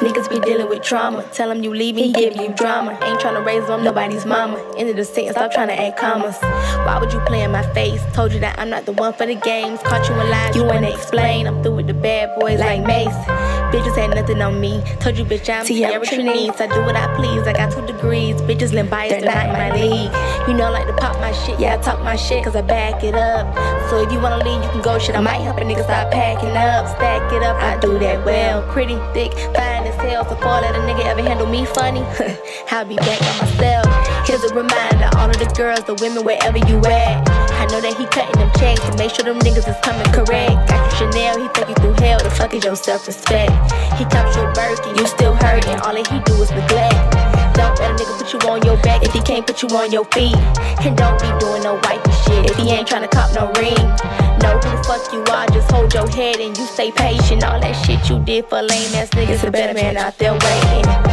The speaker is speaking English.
Niggas be dealing with trauma. Tell him you leaving, he give you drama. Ain't tryna raise them, nobody's mama. End of the sentence, stop tryna add commas. Why would you play in my face? Told you that I'm not the one for the games. Caught you in lies, you wanna explain. I'm through with the bad boys like Mase. Bitches had nothing on me. Told you, bitch, I'm Tierra Traniece. I do what I please. I got two degrees. Bitches biased, they're not in my league. You know, I like to pop my shit. Yeah, I talk my shit, cause I back it up. So if you wanna leave, you can go shit. I might help a nigga stop packing up. Stack it up, I do that well. Pretty thick, fine as hell. So far that a nigga ever handle me funny, I'll be back by myself. Here's a reminder, all of the girls, the women, wherever you at. I know that he cutting them checks to make sure them niggas is coming correct. Got you Chanel, he take you through hell. The fuck is your self-respect? He comes your Birkin, you still hurting. All that he do is neglect. Don't let a nigga put you on your back if he can't put you on your feet. And don't be doing no wifey shit if he ain't trying to cop no ring. Know who the fuck you are, just hold your head and you stay patient. All that shit you did for lame ass niggas, a better man out there waiting.